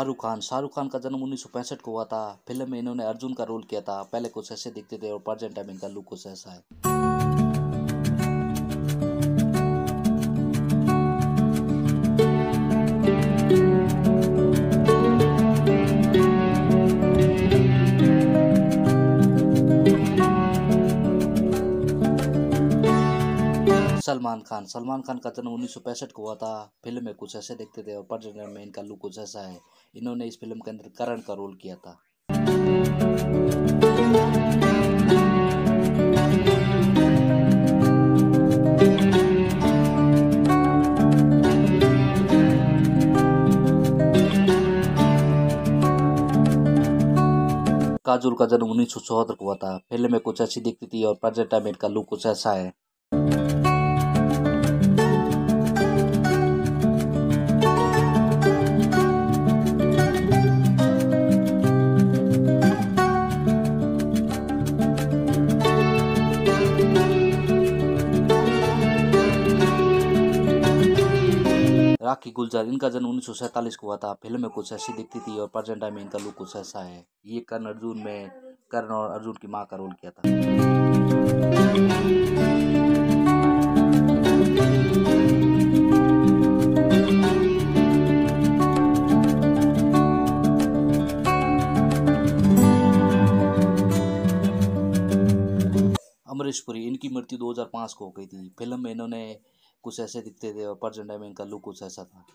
शाहरुख खान। शाहरुख खान का जन्म उन्नीस सौ पैंसठ को हुआ था। फ़िल्म में इन्होंने अर्जुन का रोल किया था। पहले कुछ ऐसे दिखते थे और प्रेजेंट टाइम इनका लुक कुछ ऐसा है। सलमान खान। सलमान खान का जन्म उन्नीस सौ पैंसठ को हुआ था। फ़िल्म में कुछ ऐसे देखते थे और प्रेजेंट में इनका लुक कुछ ऐसा है। इन्होंने इस फ़िल्म के अंदर करण का रोल किया था। काजोल का जन्म उन्नीस सौ चौहत्तर को हुआ था। फ़िल्म में कुछ ऐसी दिखती थी और प्रेजेंट इनका लुक कुछ ऐसा है। राखी गुलजार इनका जन्म उन्नीस को हुआ था। फ़िल्म में कुछ ऐसी दिखती थी और प्रेजेंट टाइम में इनका लुक कुछ ऐसा है। ये कर्ण अर्जुन में, कर्ण और अर्जुन की माँ का रोल किया था। अमरीश पुरी, इनकी मृत्यु 2005 को हो गई थी। फ़िल्म में इन्होंने कुछ ऐसे दिखते थे और टाइम में इनका लुक कुछ ऐसा था।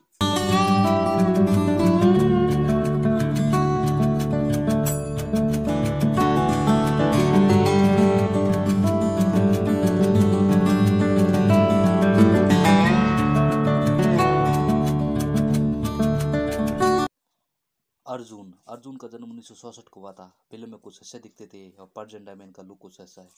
अर्जुन अर्जुन का जन्म उन्नीस सौ को हुआ था। फ़िल्म में कुछ ऐसे दिखते थे और टाइम में इनका लुक कुछ ऐसा है।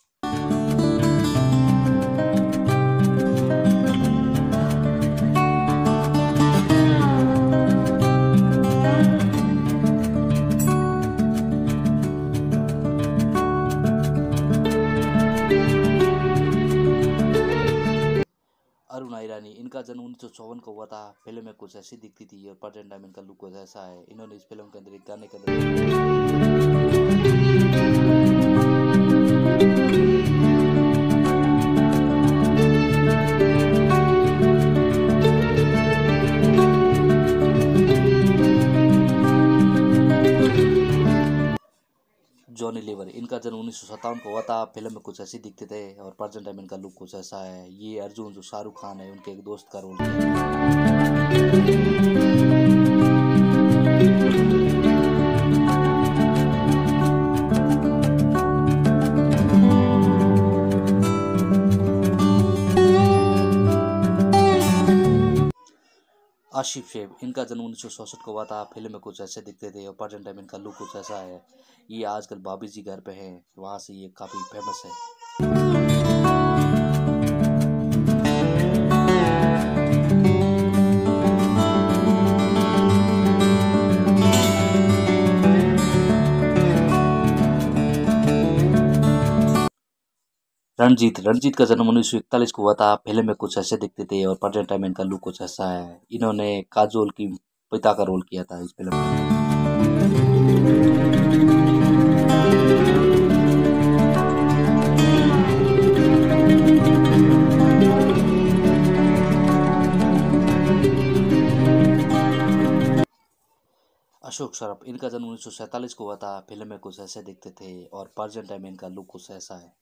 अरुण ईरानी इनका जन्म उन्नीस सौ चौवन को हुआ था। फ़िल्म में कुछ ऐसी दिखती थी, और पर्टन डायमंड का लुक कुछ ऐसा है। इन्होंने इस फ़िल्म के अंदर एक गाने के अंदर जॉनी लीवर इनका जन्म उन्नीस सौ सत्तावन को हुआ था। फ़िल्म में कुछ ऐसे दिखते थे और प्रेजेंट टाइम इनका लुक कुछ ऐसा है। ये अर्जुन जो शाहरुख खान है, उनके एक दोस्त का रोल आशिफ शेब, इनका जन्म उन्नीस सौ चौसठ को हुआ था। फ़िल्म में कुछ ऐसे दिखते थे, और प्रेजेंट टाइम इनका लुक कुछ ऐसा है। ये आजकल भाभी जी घर पे हैं, वहाँ से ये काफ़ी फ़ेमस है। रणजीत रणजीत का जन्म उन्नीस सौ इकतालीस को हुआ था। फ़िल्म में कुछ ऐसे दिखते थे और प्रेजेंट टाइम इनका लुक कुछ ऐसा है। इन्होंने काजोल की पिता का रोल किया था इस फ़िल्म में। अशोक सराफ, इनका जन्म उन्नीस सौ सैंतालीस को हुआ था। फ़िल्म में कुछ ऐसे दिखते थे और प्रेजेंट टाइम इनका लुक कुछ ऐसा है।